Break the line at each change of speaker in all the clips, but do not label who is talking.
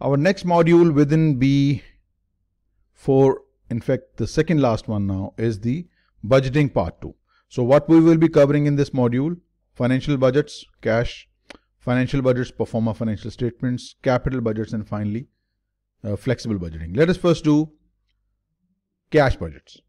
Our next module within B4, in fact, the second last one now is the budgeting part 2. So what we will be covering in this module, financial budgets, cash, financial budgets, pro forma financial statements, capital budgets, and finally, uh, flexible budgeting. Let us first do cash budgets.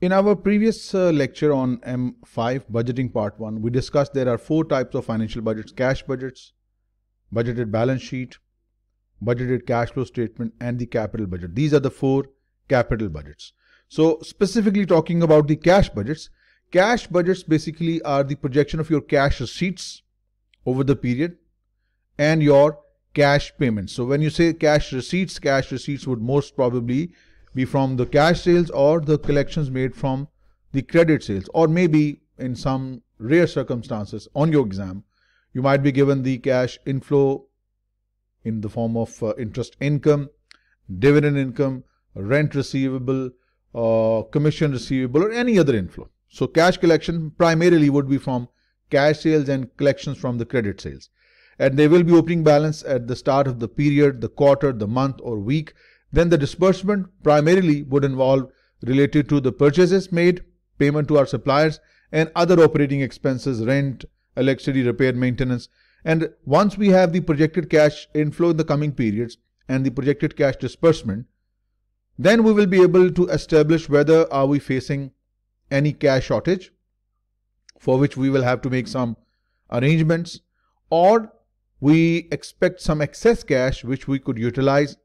In our previous uh, lecture on M5 budgeting part 1, we discussed there are four types of financial budgets, cash budgets, budgeted balance sheet, budgeted cash flow statement, and the capital budget. These are the four capital budgets. So specifically talking about the cash budgets, cash budgets basically are the projection of your cash receipts over the period and your cash payments. So when you say cash receipts, cash receipts would most probably be from the cash sales or the collections made from the credit sales or maybe in some rare circumstances on your exam you might be given the cash inflow in the form of uh, interest income, dividend income, rent receivable, uh, commission receivable, or any other inflow. So cash collection primarily would be from cash sales and collections from the credit sales. And they will be opening balance at the start of the period, the quarter, the month, or week. Then the disbursement primarily would involve related to the purchases made, payment to our suppliers, and other operating expenses, rent, electricity repair maintenance. And once we have the projected cash inflow in the coming periods and the projected cash disbursement, then we will be able to establish whether are we facing any cash shortage for which we will have to make some arrangements or we expect some excess cash which we could utilize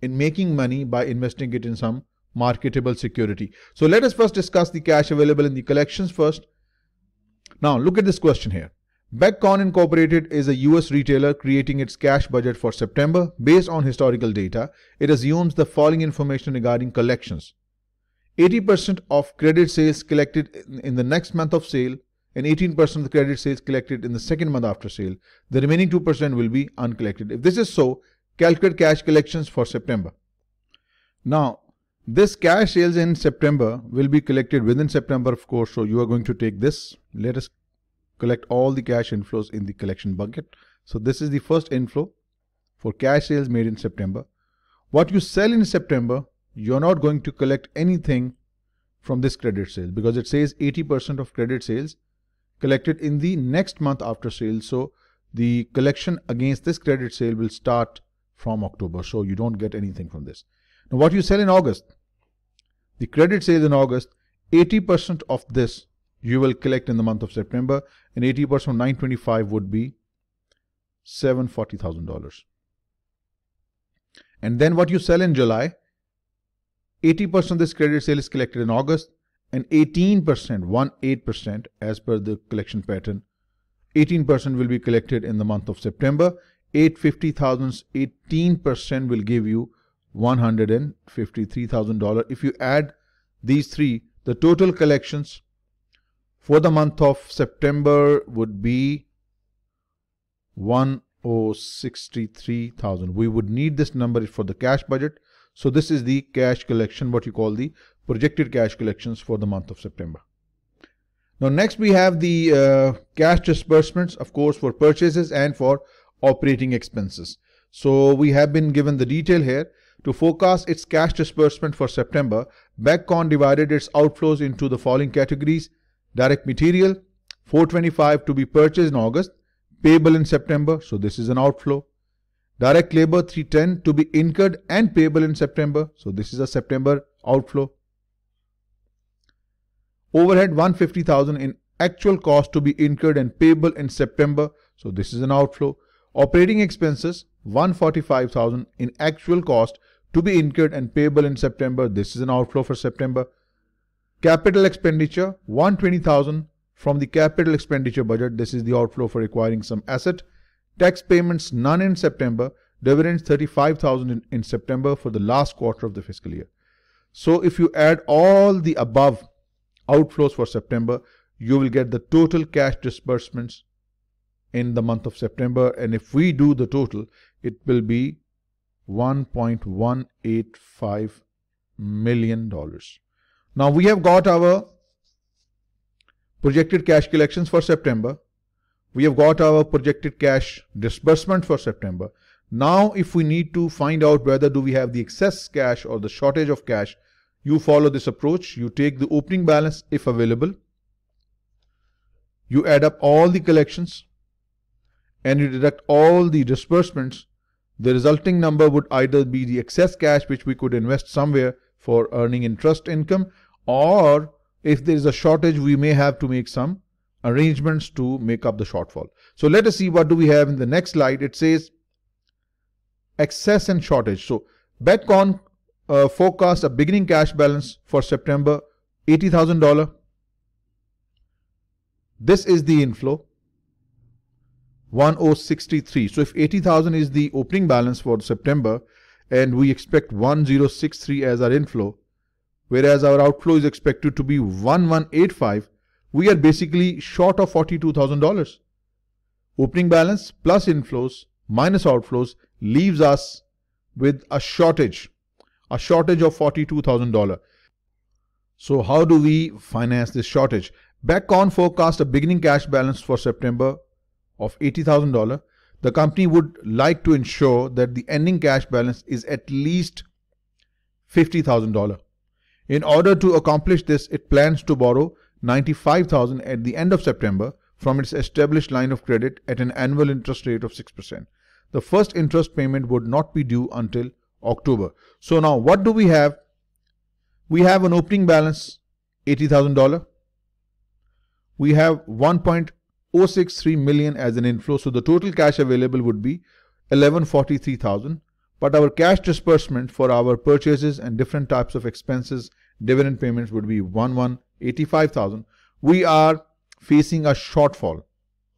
in making money by investing it in some marketable security. So let us first discuss the cash available in the collections first now look at this question here. Beckcon Incorporated is a US retailer creating its cash budget for September. Based on historical data, it assumes the following information regarding collections. 80% of credit sales collected in the next month of sale and 18% of credit sales collected in the second month after sale. The remaining 2% will be uncollected. If this is so, calculate cash collections for September. Now, this cash sales in September will be collected within September, of course. So you are going to take this. Let us collect all the cash inflows in the collection bucket. So this is the first inflow for cash sales made in September. What you sell in September, you're not going to collect anything from this credit sale because it says 80% of credit sales collected in the next month after sale. So the collection against this credit sale will start from October. So you don't get anything from this. Now what you sell in August, the credit sales in August, 80% of this you will collect in the month of September and 80% of 925 would be $740,000. And then what you sell in July, 80% of this credit sale is collected in August and 18%, 18% as per the collection pattern, 18% will be collected in the month of September. 850,000, 18% will give you $153,000. If you add these three, the total collections for the month of September would be 1,063,000. We would need this number for the cash budget. So this is the cash collection, what you call the projected cash collections for the month of September. Now next we have the uh, cash disbursements, of course, for purchases and for operating expenses. So we have been given the detail here. To forecast its cash disbursement for September, Beckcon divided its outflows into the following categories. Direct material, 425 to be purchased in August, payable in September, so this is an outflow. Direct labor, 310 to be incurred and payable in September, so this is a September outflow. Overhead, 150,000 in actual cost to be incurred and payable in September, so this is an outflow. Operating expenses, 145,000 in actual cost to be incurred and payable in September. This is an outflow for September. Capital expenditure 120,000 from the capital expenditure budget. This is the outflow for acquiring some asset. Tax payments none in September. Dividends 35,000 in, in September for the last quarter of the fiscal year. So if you add all the above outflows for September, you will get the total cash disbursements in the month of September. And if we do the total, it will be $1.185 million. Now we have got our projected cash collections for September. We have got our projected cash disbursement for September. Now, if we need to find out whether do we have the excess cash or the shortage of cash, you follow this approach. You take the opening balance if available. You add up all the collections and you deduct all the disbursements. The resulting number would either be the excess cash which we could invest somewhere for earning interest income or if there is a shortage we may have to make some arrangements to make up the shortfall. So let us see what do we have in the next slide. It says excess and shortage. So Betcon uh, forecast a beginning cash balance for September $80,000. This is the inflow 1063. So if 80,000 is the opening balance for September and we expect 1063 as our inflow, whereas our outflow is expected to be 1185, we are basically short of $42,000. Opening balance plus inflows minus outflows leaves us with a shortage, a shortage of $42,000. So how do we finance this shortage? Betcon forecast a beginning cash balance for September of $80,000. The company would like to ensure that the ending cash balance is at least $50,000. In order to accomplish this, it plans to borrow 95,000 at the end of September from its established line of credit at an annual interest rate of 6%. The first interest payment would not be due until October. So now what do we have? We have an opening balance $80,000. We have 1.063 million as an inflow. So the total cash available would be 1143,000. But our cash disbursement for our purchases and different types of expenses, dividend payments would be 1185,000. We are facing a shortfall,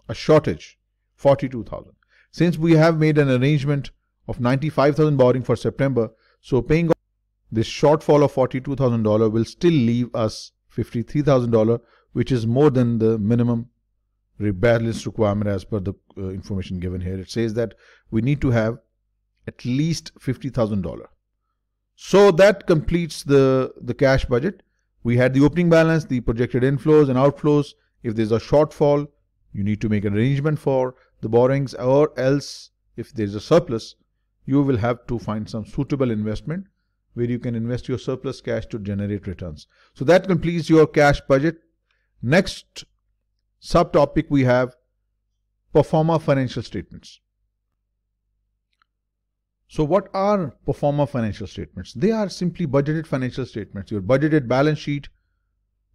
a shortage, 42,000. Since we have made an arrangement of 95,000 borrowing for September, so paying off this shortfall of $42,000 will still leave us $53,000, which is more than the minimum balance requirement as per the uh, information given here. It says that we need to have at least $50,000. So that completes the, the cash budget. We had the opening balance, the projected inflows and outflows. If there's a shortfall, you need to make an arrangement for the borrowings or else if there's a surplus, you will have to find some suitable investment where you can invest your surplus cash to generate returns. So that completes your cash budget. Next subtopic we have pro forma financial statements. So what are pro forma financial statements? They are simply budgeted financial statements. Your budgeted balance sheet,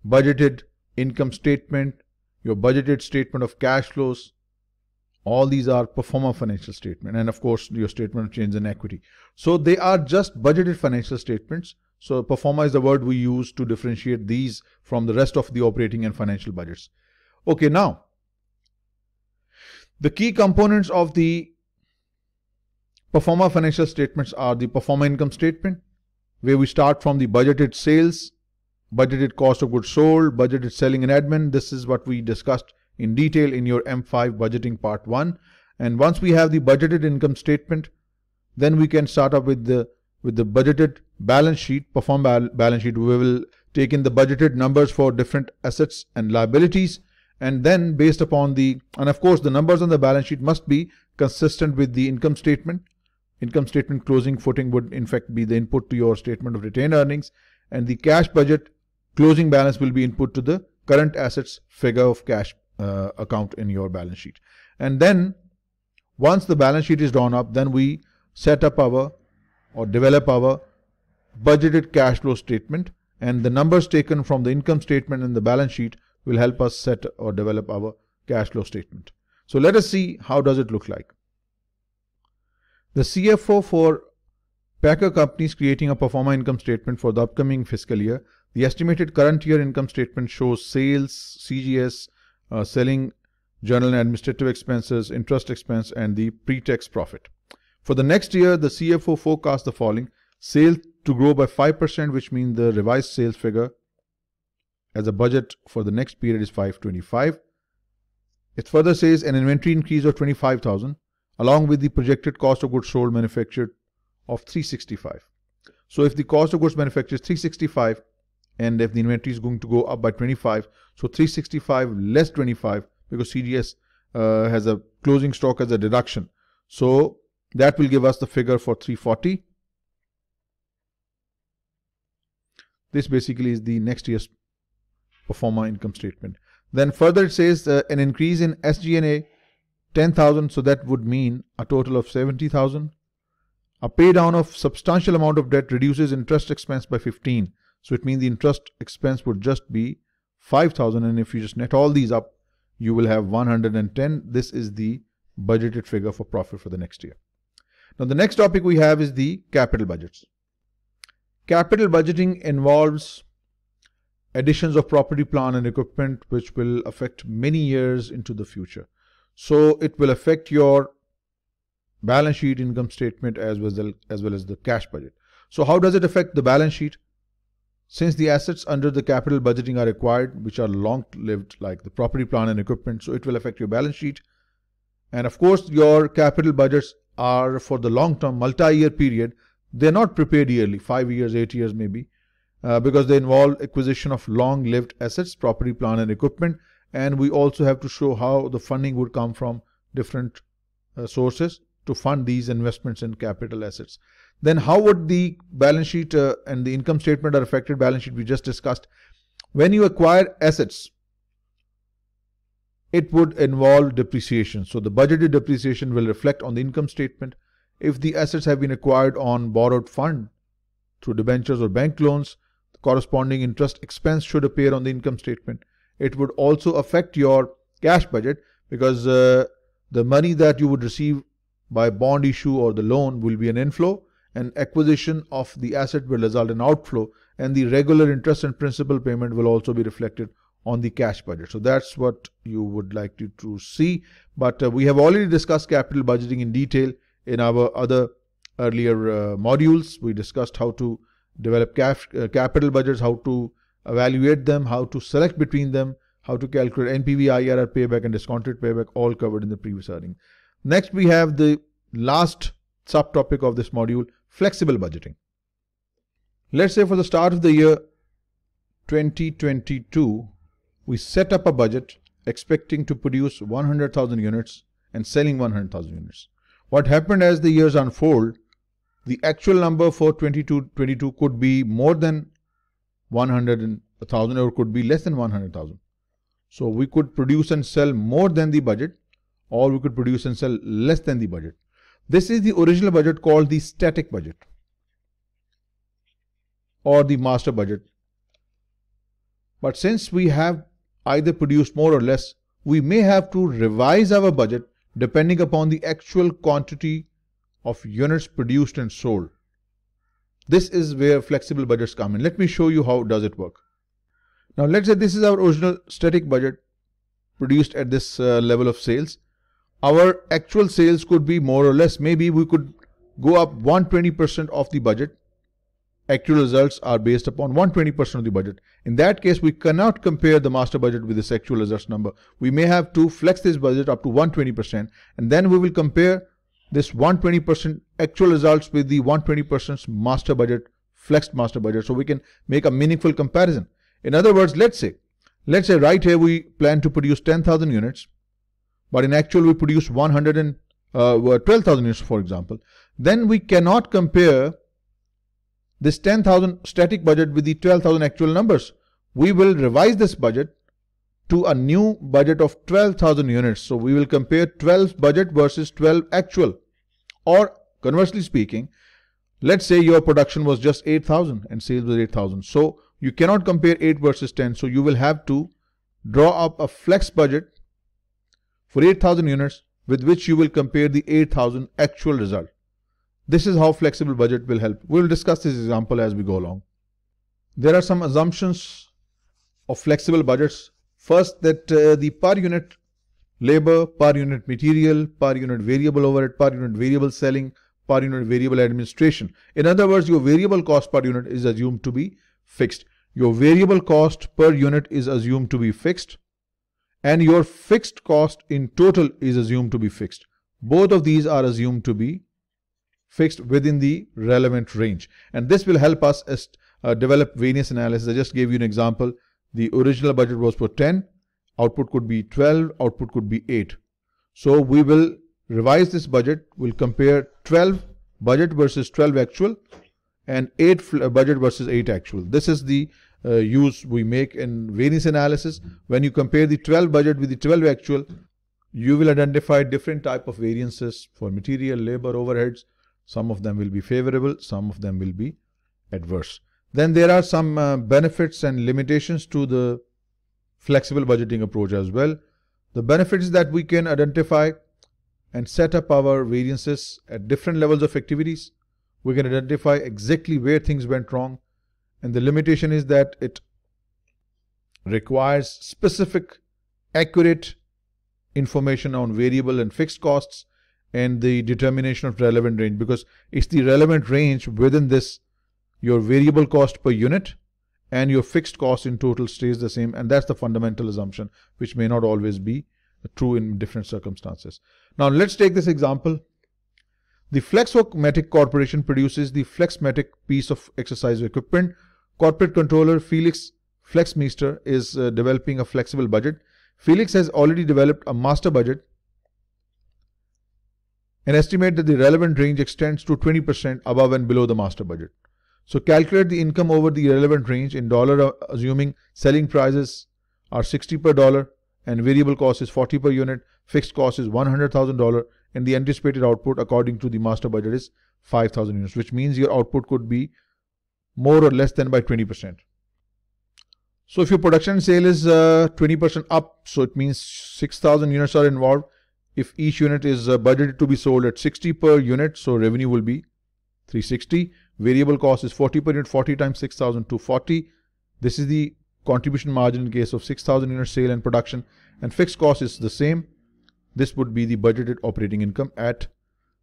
budgeted income statement, your budgeted statement of cash flows, all these are pro forma financial statement and of course your statement of change in equity. So they are just budgeted financial statements. So pro forma is the word we use to differentiate these from the rest of the operating and financial budgets. Okay, now the key components of the pro forma financial statements are the pro forma income statement, where we start from the budgeted sales, budgeted cost of goods sold, budgeted selling and admin. This is what we discussed in detail in your M5 budgeting part 1. And once we have the budgeted income statement, then we can start up with the with the budgeted balance sheet, pro forma balance sheet. We will take in the budgeted numbers for different assets and liabilities and then based upon the and of course the numbers on the balance sheet must be consistent with the income statement. Income statement closing footing would in fact be the input to your statement of retained earnings. And the cash budget closing balance will be input to the current assets figure of cash uh, account in your balance sheet. And then once the balance sheet is drawn up, then we set up our or develop our budgeted cash flow statement. And the numbers taken from the income statement and the balance sheet will help us set or develop our cash flow statement. So let us see how does it look like. The CFO for Packer companies creating a pro income statement for the upcoming fiscal year. The estimated current year income statement shows sales, CGS, uh, selling, general and administrative expenses, interest expense, and the pre-tax profit. For the next year, the CFO forecasts the following. Sales to grow by 5%, which means the revised sales figure as the budget for the next period is 525. It further says an inventory increase of 25,000 along with the projected cost of goods sold manufactured of 365. So if the cost of goods manufactured is 365 and if the inventory is going to go up by 25, so 365 less 25 because CGS uh, has a closing stock as a deduction. So that will give us the figure for 340. This basically is the next year's pro forma income statement. Then further it says uh, an increase in SG&A 10,000 so that would mean a total of 70,000. A pay down of substantial amount of debt reduces interest expense by 15. So it means the interest expense would just be 5,000 and if you just net all these up you will have 110. This is the budgeted figure for profit for the next year. Now the next topic we have is the capital budgets. Capital budgeting involves additions of property, plant and equipment which will affect many years into the future. So it will affect your balance sheet, income statement as well as, well as the cash budget. So how does it affect the balance sheet? Since the assets under the capital budgeting are required, which are long-lived like the property, plant and equipment, so it will affect your balance sheet. And of course, your capital budgets are for the long-term, multi-year period. They're not prepared yearly, five years, eight years maybe, uh, because they involve acquisition of long-lived assets, property, plant and equipment. And we also have to show how the funding would come from different uh, sources to fund these investments in capital assets. Then how would the balance sheet uh, and the income statement are affected balance sheet we just discussed. When you acquire assets, it would involve depreciation. So the budgeted depreciation will reflect on the income statement. If the assets have been acquired on borrowed fund through debentures or bank loans, corresponding interest expense should appear on the income statement. It would also affect your cash budget because uh, the money that you would receive by bond issue or the loan will be an inflow and acquisition of the asset will result in outflow and the regular interest and principal payment will also be reflected on the cash budget. So that's what you would like to, to see. But uh, we have already discussed capital budgeting in detail in our other earlier uh, modules. We discussed how to develop cash, uh, capital budgets, how to evaluate them, how to select between them, how to calculate NPV, IRR, payback and discounted payback all covered in the previous earning. Next we have the last subtopic of this module, flexible budgeting. Let's say for the start of the year 2022, we set up a budget expecting to produce 100,000 units and selling 100,000 units. What happened as the years unfold, the actual number for 2022 could be more than 100,000 or could be less than 100,000. So we could produce and sell more than the budget or we could produce and sell less than the budget. This is the original budget called the static budget or the master budget. But since we have either produced more or less, we may have to revise our budget depending upon the actual quantity of units produced and sold. This is where flexible budgets come in. Let me show you how does it work. Now let's say this is our original static budget produced at this uh, level of sales. Our actual sales could be more or less. Maybe we could go up 120% of the budget actual results are based upon 120% of the budget. In that case, we cannot compare the master budget with this actual results number. We may have to flex this budget up to 120% and then we will compare this 120% actual results with the 120% master budget, flexed master budget so we can make a meaningful comparison. In other words, let's say, let's say right here we plan to produce 10,000 units, but in actual we produce 112,000 uh, units for example. Then we cannot compare this 10,000 static budget with the 12,000 actual numbers. We will revise this budget to a new budget of 12,000 units. So we will compare 12 budget versus 12 actual. Or conversely speaking, let's say your production was just 8,000 and sales was 8,000. So you cannot compare 8 versus 10. So you will have to draw up a flex budget for 8,000 units with which you will compare the 8,000 actual result. This is how flexible budget will help. We will discuss this example as we go along. There are some assumptions of flexible budgets. First, that uh, the per unit labor, per unit material, per unit variable overhead, per unit variable selling, per unit variable administration. In other words, your variable cost per unit is assumed to be fixed. Your variable cost per unit is assumed to be fixed and your fixed cost in total is assumed to be fixed. Both of these are assumed to be fixed within the relevant range. And this will help us uh, develop variance analysis. I just gave you an example. The original budget was for 10, output could be 12, output could be 8. So we will revise this budget. We'll compare 12 budget versus 12 actual and 8 budget versus 8 actual. This is the uh, use we make in variance analysis. When you compare the 12 budget with the 12 actual, you will identify different type of variances for material, labor, overheads. Some of them will be favorable, some of them will be adverse. Then there are some uh, benefits and limitations to the flexible budgeting approach as well. The benefits that we can identify and set up our variances at different levels of activities. We can identify exactly where things went wrong. And the limitation is that it requires specific, accurate information on variable and fixed costs and the determination of relevant range because it's the relevant range within this your variable cost per unit and your fixed cost in total stays the same and that's the fundamental assumption which may not always be true in different circumstances. Now let's take this example. The Flexmatic Corporation produces the Flexmatic piece of exercise equipment. Corporate controller Felix Flexmeister is uh, developing a flexible budget. Felix has already developed a master budget and estimate that the relevant range extends to 20% above and below the master budget. So calculate the income over the relevant range in dollar uh, assuming selling prices are 60 per dollar and variable cost is 40 per unit, fixed cost is $100,000 and the anticipated output according to the master budget is 5000 units which means your output could be more or less than by 20%. So if your production sale is 20% uh, up, so it means 6000 units are involved. If each unit is uh, budgeted to be sold at 60 per unit, so revenue will be 360 variable cost is 40 per unit 40 times 6000 to 40 this is the contribution margin in case of 6000 unit sale and production. And fixed cost is the same. This would be the budgeted operating income at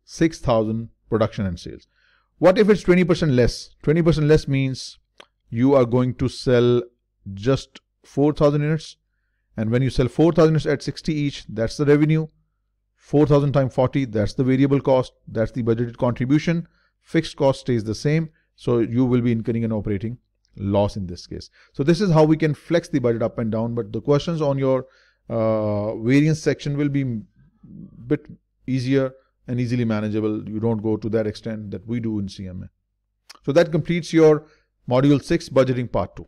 6000 production and sales. What if it's 20% less? 20% less means you are going to sell just 4000 units. And when you sell 4000 units at 60 each that's the revenue. 4000 times 40 that's the variable cost. That's the budgeted contribution fixed cost stays the same. So you will be incurring an operating loss in this case. So this is how we can flex the budget up and down. But the questions on your uh, variance section will be bit easier and easily manageable. You don't go to that extent that we do in CMA. So that completes your module 6 budgeting part 2.